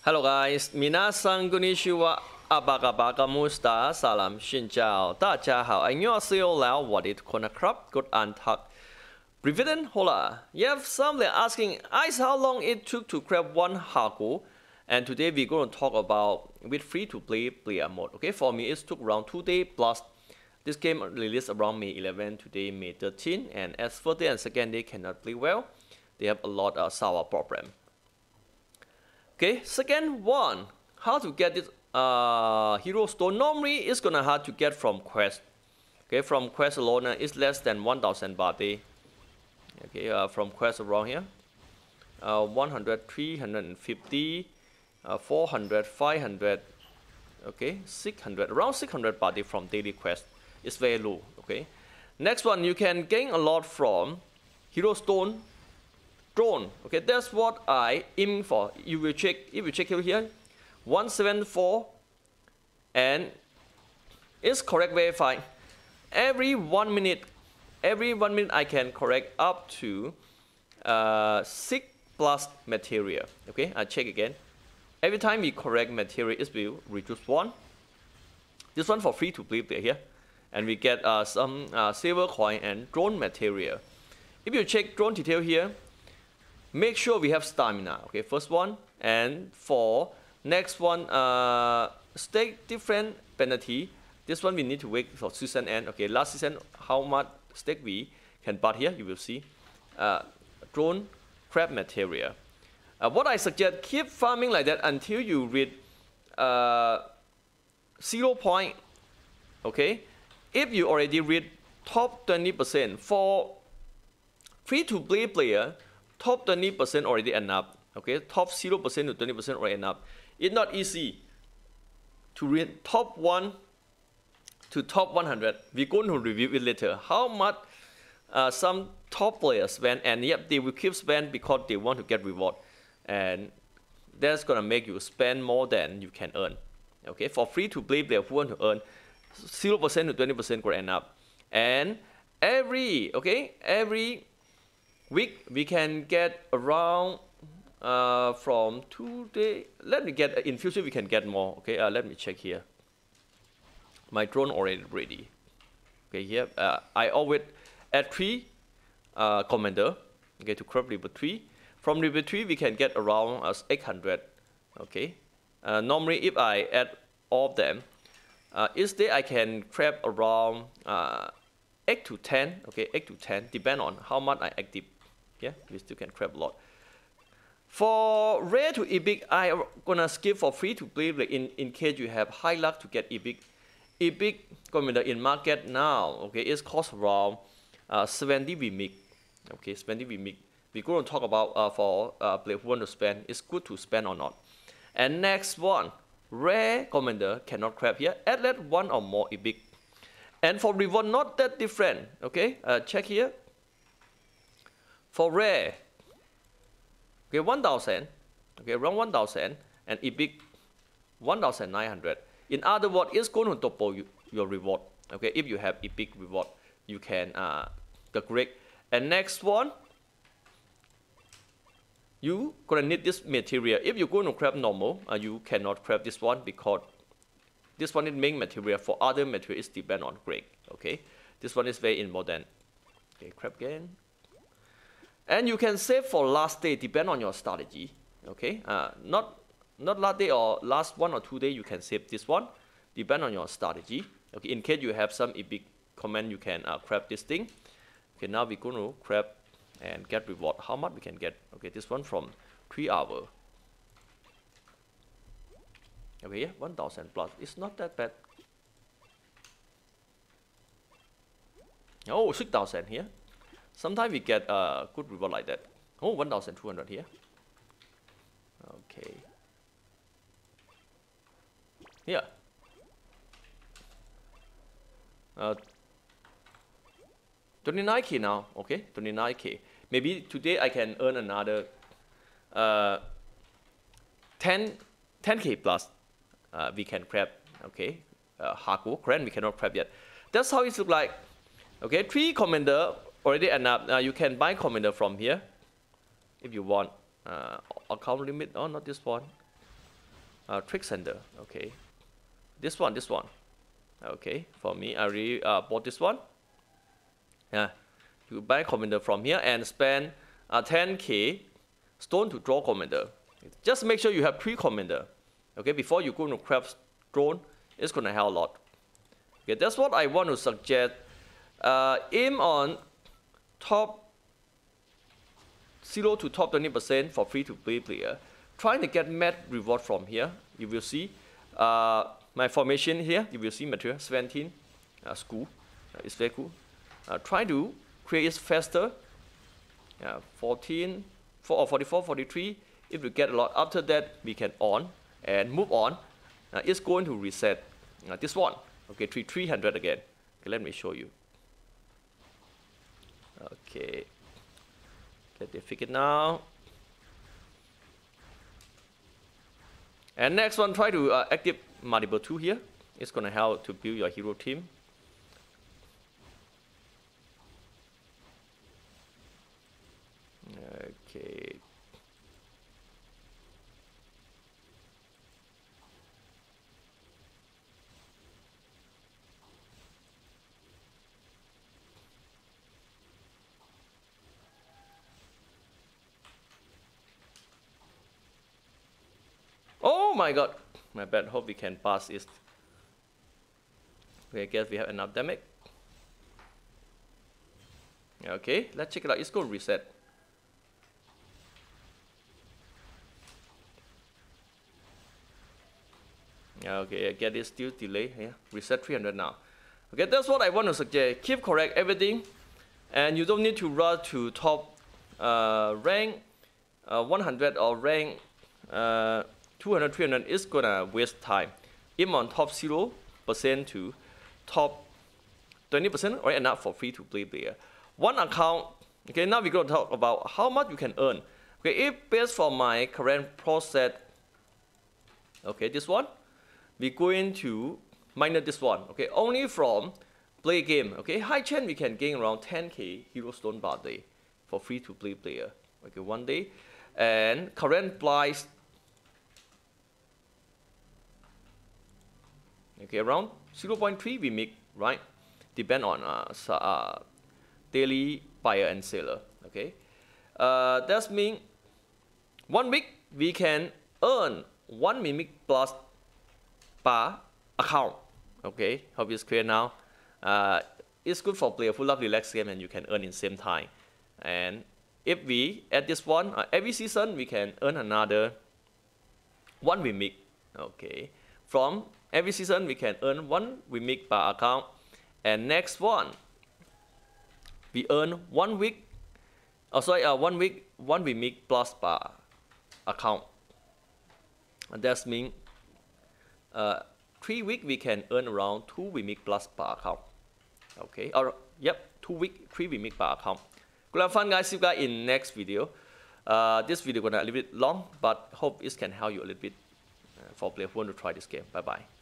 Hello guys, minasang konnichiwa, abagabagamusta, salam shinjao, 大家好, 안녕하세요, lao, what it kona krap, good antak. Prevident hola. You have somebody asking us how long it took to grab one haku, and today we're going to talk about with free to play player mode. Okay, for me it took around 2 days plus. This game released around May 11, today May 13, and as for day and second day cannot play well, they have a lot of sour problem. Okay, second one, how to get this uh, hero stone. Normally it's gonna hard to get from quest. Okay, from quest alone uh, it's less than 1000 baht okay uh, from quest around here. Uh, 100 350 uh, 400 500 okay 600 around 600 body from daily quest. Is very low okay? Next one you can gain a lot from hero stone drone okay that's what i aim for you will check if you check here 174 and it's correct verified every one minute every one minute I can correct up to uh, 6 plus material. Okay, I check again. Every time we correct material, it will reduce 1. This one for free to play there here. And we get uh, some uh, silver coin and drone material. If you check drone detail here, make sure we have stamina. Okay, first one. And for next one, uh, stake different penalty. This one we need to wait for season end. Okay, last season, how much stake we can but here you will see uh, drone crab material. Uh, what I suggest, keep farming like that until you reach uh, zero point. Okay, if you already reach top 20% for free to play player, top 20% already enough. Okay, top 0% to 20% already end up. It's not easy to reach top one to top 100. We're going to review it later. How much uh, some top players spend, and yep, they will keep spend because they want to get reward, and that's gonna make you spend more than you can earn. Okay, for free to play player who want to earn 0% to 20% will end up, and every okay every week we can get around uh, from two day. Let me get in future we can get more. Okay, uh, let me check here my drone already ready. Okay, here uh, I always add three uh, commander. Okay, to crop level three. From level three, we can get around uh, 800. Okay, uh, normally if I add all of them, uh, each day I can grab around uh, 8 to 10. Okay, 8 to 10, depend on how much I active. Yeah, we still can grab a lot. For rare to epic, I'm gonna skip for free to play in, in case you have high luck to get epic epic commander in market now, okay, it's cost around uh, 70 Wemix. Okay, 70 Wemix. We're to talk about uh, for uh, player who want to spend, it's good to spend or not. And next one, rare commander cannot grab here, add that one or more epic. And for reward, not that different, okay, uh, check here. For rare, okay, 1000, okay, around 1000, and epic 1900. In other words, it's going to double you, your reward. Okay, if you have epic reward, you can uh, calculate. And next one, you gonna need this material. If you're going to grab normal, uh, you cannot grab this one because this one is main material. For other materials, depend on grade. Okay, this one is very important. Okay, grab again. And you can save for last day, depend on your strategy. Okay, uh, not not last day or last one or two day you can save this one. Depend on your strategy okay? In case you have some epic command you can uh, grab this thing. Okay now we're going to grab and get reward. How much we can get? Okay this one from three hour. Okay yeah 1000 plus. It's not that bad. Oh 6000 here sometimes we get a uh, good reward like that oh 1200 here okay here. Uh, 29k now, okay, 29k. Maybe today I can earn another uh, 10, 10k plus. Uh, we can grab, okay, uh, Haku, Grand we cannot grab yet. That's how it looks like. Okay, three commander already end up. Uh, you can buy commander from here if you want. Uh, account limit, oh, not this one. uh, trick center. Okay, this one, this one. Okay, for me, I already uh, bought this one. Yeah, you buy commander from here and spend uh, 10k stone to draw commander. Just make sure you have three commander. Okay, before you go to craft drone, it's gonna help a lot. Okay, that's what I want to suggest. Uh, aim on top 0 to top 20% for free to play player. Trying to get mad reward from here. You will see uh, my formation here. You will see material 17 uh, school. Uh, it's very cool. Uh, try to create it faster. Uh, 14, 4 or 44, 43. If we get a lot, after that we can on and move on. Uh, it's going to reset uh, this one. Okay, 3, 300 again. Okay, let me show you. Okay. Get the figure now. And next one, try to uh, active multiple 2 here. It's going to help to build your hero team. Okay. Oh my god! My bad. Hope we can pass this. Okay, I guess we have an damage. Okay, let's check it out. Going to reset. Okay, I get it still delay Yeah, Reset 300 now. Okay, that's what I want to suggest. Keep correct everything, and you don't need to rush to top uh, rank uh, 100 or rank uh, 200, 300 is gonna waste time. Aim on top 0% to top 20% or enough for free to play player. One account, okay, now we're gonna talk about how much you can earn. Okay, if based for my current process, okay, this one, we're going to minus this one, okay, only from play game, okay, high chance we can gain around 10k hero stone per day for free to play player, okay, one day, and current price okay around 0.3 Wemix right depend on uh, uh, daily buyer and seller okay? Uh, that means one week we can earn one Wemix plus per account okay? Hope it's clear now. Uh, it's good for player who love relax game and you can earn in same time. And if we add this one uh, every season we can earn another one Wemix okay from every season we can earn one week per account. And next one we earn one week oh sorry uh, one week one week plus per account. And that means uh, three week we can earn around two week plus per account. Okay or yep two week three week per account. Good luck fun guys. See you guys in next video. Uh, this video gonna a little bit long but hope it can help you a little bit for players who want to try this game. Bye bye